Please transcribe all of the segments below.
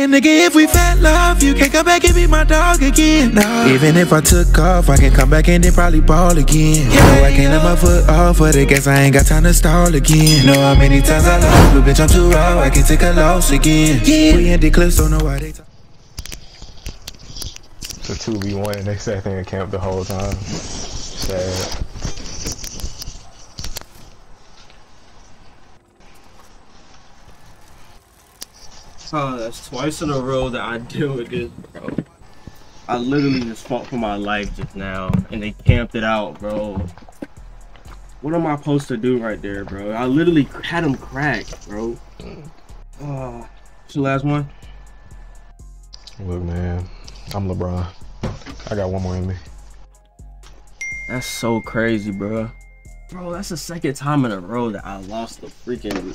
And nigga, if we fell love, you can't come back and be my dog again. No. Even if I took off, I can come back and then probably ball again. Yeah, no, I can't let my foot off for the gas, I ain't got time to stall again. Know how many times I lost, but bitch, I'm too raw, I can take a loss again. Yeah. We in the clips, don't know why they talk. It's a 2v1 and they sat there and camped the whole time. Sad. Oh, that's twice in a row that I do it, this, bro. I literally just fought for my life just now, and they camped it out, bro. What am I supposed to do right there, bro? I literally had him cracked, bro. Oh, what's the last one? Look, man, I'm LeBron. I got one more in me. That's so crazy, bro. Bro, that's the second time in a row that I lost the freaking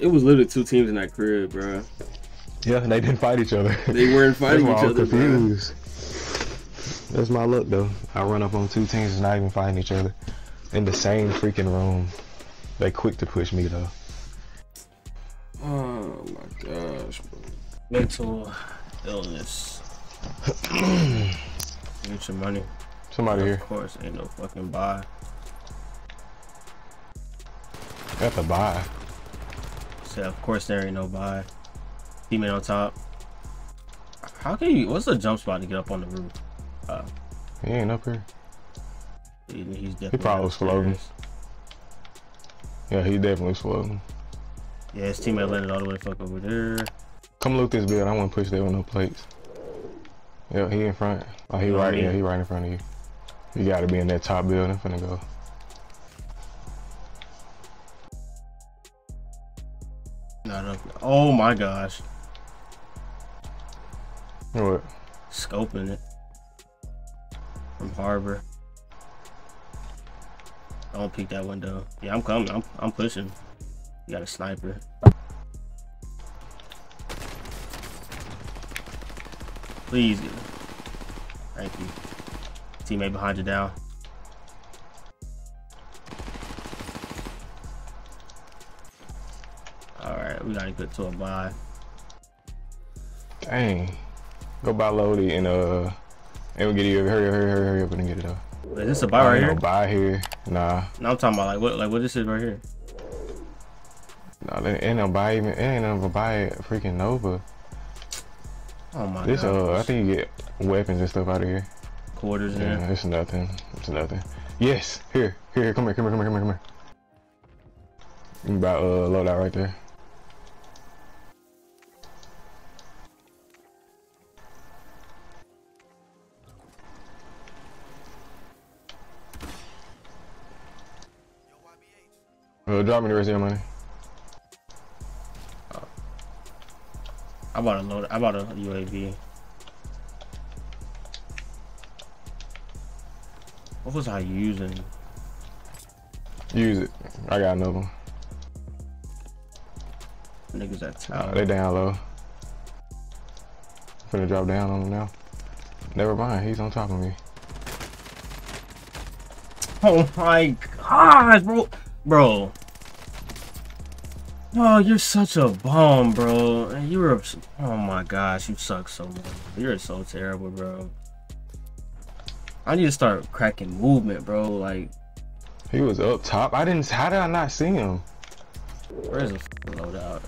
it was literally two teams in that crib, bro. Yeah, and they didn't fight each other. They weren't fighting each other, confused. Bro. That's my luck, though. I run up on two teams and not even fighting each other in the same freaking room. They quick to push me, though. Oh my gosh, bro. Mental illness. Get your money. Somebody of here. Of course, ain't no fucking buy. Got the buy. So of course there ain't no buy. Teammate on top. How can you? What's the jump spot to get up on the roof? Uh, he ain't up here. He, he's definitely. He probably was floating. Yeah, he definitely floating. Yeah, his teammate landed all the way the fuck over there. Come look this build. I want to push there with no plates. Yeah, he in front. Oh, he you right. Yeah, he right in front of you. You got to be in that top building. Finna go. Oh my gosh. What? Scoping it. From Harbor. I Don't peek that window. Yeah, I'm coming. I'm, I'm pushing. You got a sniper. Please. Thank you. Teammate behind you down. We gotta get to a buy. Dang. Go buy Lodi and uh and we'll get you hurry hurry hurry hurry up and get it up. Is this a buy right here? No buy here. Nah. No, I'm talking about like what like what this is right here. Nah, there ain't no buy even it ain't no buy freaking Nova. Oh my this gosh. uh I think you get weapons and stuff out of here. Quarters yeah, in. it's nothing. It's nothing. Yes, here, here, here, come here, come here, come here, come here, come here. You about uh load out right there. Uh, drop me the rest of your money. Oh. I bought a load. I bought a UAV. What was I using? Use it. I got another one. Niggas at tower. they down low. Finna drop down on him now. Never mind, he's on top of me. Oh my god, bro. Bro. Oh, you're such a bum, bro. You were. Oh my gosh, you suck so much. You're so terrible, bro. I need to start cracking movement, bro. Like. He was up top. I didn't. How did I not see him? Where's the loadout?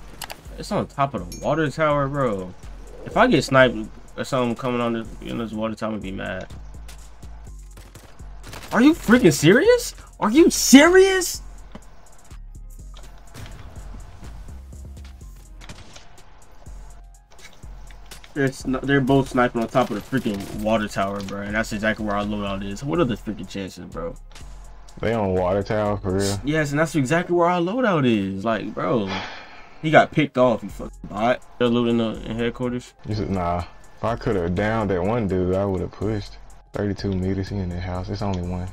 It's on top of the water tower, bro. If I get sniped or something coming on this, in this water tower, I'm gonna be mad. Are you freaking serious? Are you serious? It's not, they're both sniping on top of the freaking water tower, bro. And that's exactly where our loadout is. What are the freaking chances, bro? They on water tower for real? Yes, and that's exactly where our loadout is. Like, bro, he got picked off. You fucking bot. They're looting the in headquarters. You said, nah. If I could have downed that one dude, I would have pushed. 32 meters. He in that house. It's only one.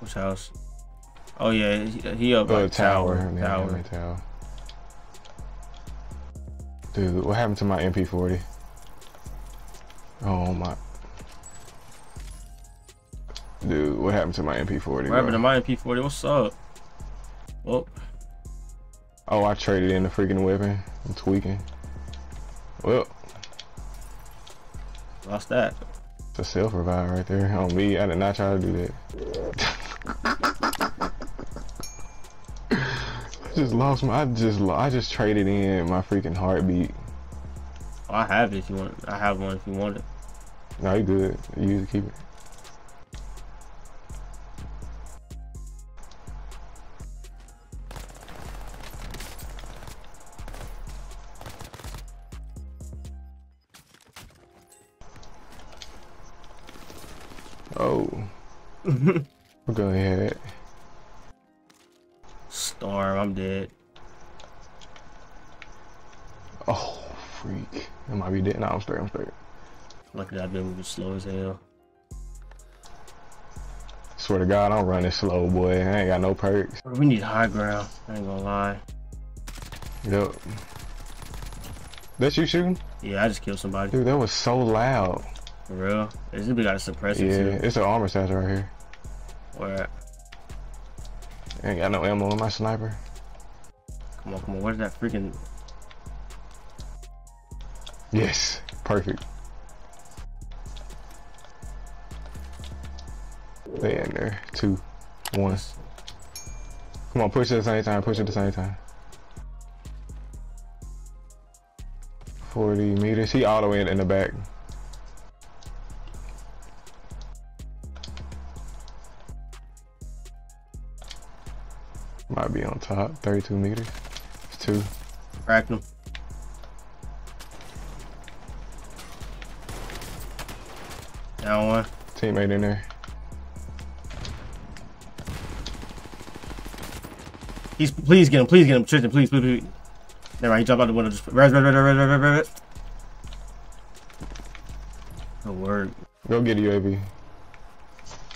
Which house? Oh yeah, he, he up uh, tower. Tower. Yeah, tower. tower. Dude, what happened to my MP40? Oh my. Dude, what happened to my MP40? What bro? happened to my MP40? What's up? Well. Oh, I traded in the freaking weapon. I'm tweaking. Well. Lost that. It's a self revive right there. On me, I did not try to do that. I just lost my. I just. I just traded in my freaking heartbeat. Oh, I have it if you want. I have one if you want it. No, you good. You keep it. Oh. We're going ahead. Storm, I'm dead. Oh, freak. I might be dead. No, I'm straight. I'm straight. Lucky I've been moving slow as hell. Swear to God, I'm running slow, boy. I ain't got no perks. We need high ground. I ain't gonna lie. Yep. That's you shooting? Yeah, I just killed somebody. Dude, that was so loud. For real? This we got a suppressor Yeah, too. it's an armor satchel right here. Where at? ain't got no ammo in my sniper. Come on, come on. Where's that freaking Yes, perfect. They in there. Two. One. Come on, push at the same time. Push at the same time. 40 meters. He all the way in, in the back. Might be on top. 32 meters. It's two. cracked him? Down one. Teammate in there. He's please get him, please get him, Tristan, please, please, please. Never mind, he jumped out the window. Just res, res, res, res, res, res, res. Good word. Go get a UAV.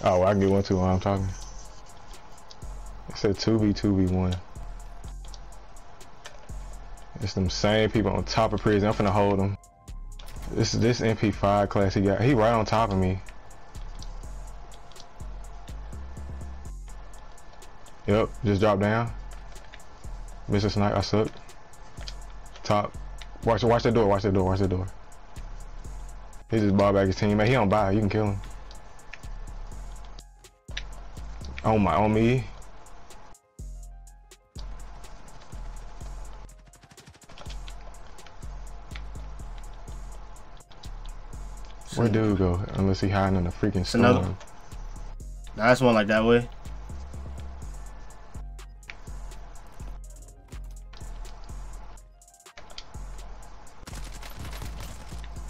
Oh, I can get one too while I'm talking. It said 2v2v1. It's them same people on top of prison. I'm finna hold them. This this MP5 class he got. He right on top of me. Yep, just drop down. Mr. Snipe, I suck. Top. Watch watch that door, watch that door, watch that door. He just bought back his teammate. He don't buy. You can kill him. Oh my, on me. Where dude go? Unless he hiding in the freaking storm. another- Nah, that's one like that way.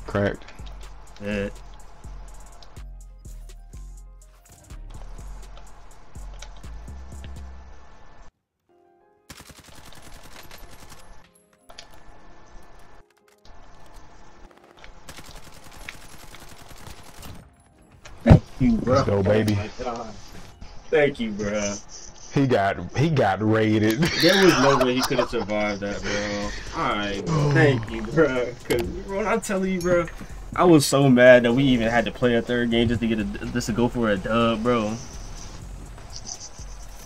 Cracked. Yeah. You, bro. Let's go, baby. Oh thank you, bro. He got he got raided. There was no way he could have survived that, bro. Alright, thank you, bro. Cause bro, I'm telling you, bro, I was so mad that we even had to play a third game just to get a just to go for a dub, bro.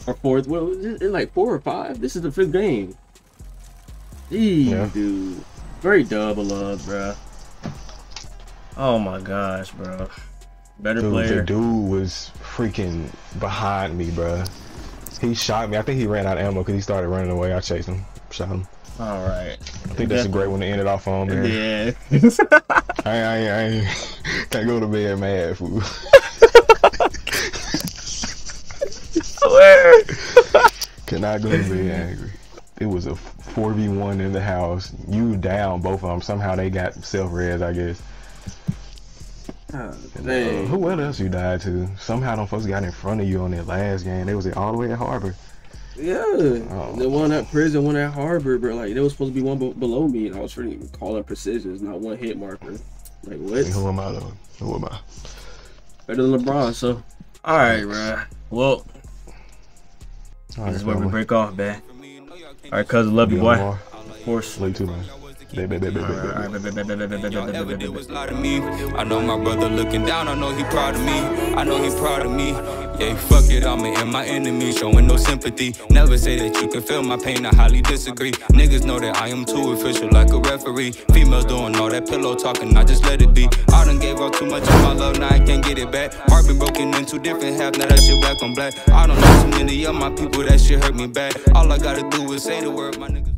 Or fourth, well, in like four or five. This is the fifth game. Jeez, Yeah. dude, very double love, bro. Oh my gosh, bro. Better Dude, the dude was freaking behind me, bruh. He shot me. I think he ran out of ammo because he started running away. I chased him, shot him. All right. I think that's a great one to end it off on, man. Yeah. I, I, I can't go to bed mad, fool. swear. Cannot go to bed angry. It was a 4v1 in the house. You down both of them. Somehow they got self-res, I guess. And, uh, who else you died to? Somehow them folks got in front of you on that last game. They was all the way at Harbor. Yeah, Oh. the one at prison, one at Harbor, but like there was supposed to be one be- below me, and I was trying to call it precisions, not one hit marker. Like what? And who am I though? Who am I? Better than LeBron. So, all right, bro. Well, this is where we break off, man. All right, cousin, love you, boy. Of course. Late too, man. I know my brother looking down, I know he proud of me. I know he proud of me. Yeah, fuck it, I'ma end my enemy, showing no sympathy. Never say that you can feel my pain, I highly disagree. Niggas know that I am too official, like a referee. Females doing all that pillow talking, I just let it be. I done gave up too much of my love, now I can't get it back. Heart been broken in two different halves, now that shit black on black. I don't know so many of my people, that shit hurt me bad. All I gotta do is say the word, my niggas.